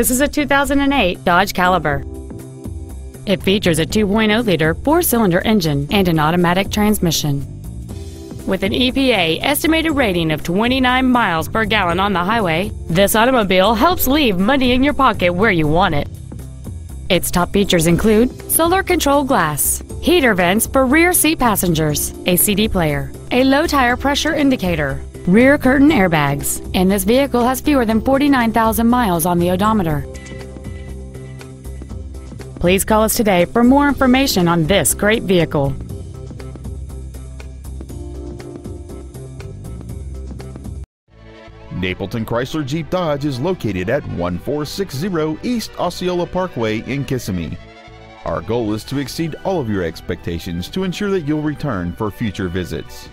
This is a 2008 Dodge Caliber. It features a 2.0-liter four-cylinder engine and an automatic transmission. With an EPA estimated rating of 29 miles per gallon on the highway, this automobile helps leave money in your pocket where you want it. Its top features include solar control glass, heater vents for rear seat passengers, a CD player, a low tire pressure indicator, rear curtain airbags, and this vehicle has fewer than 49,000 miles on the odometer. Please call us today for more information on this great vehicle. Napleton Chrysler Jeep Dodge is located at 1460 East Osceola Parkway in Kissimmee. Our goal is to exceed all of your expectations to ensure that you'll return for future visits.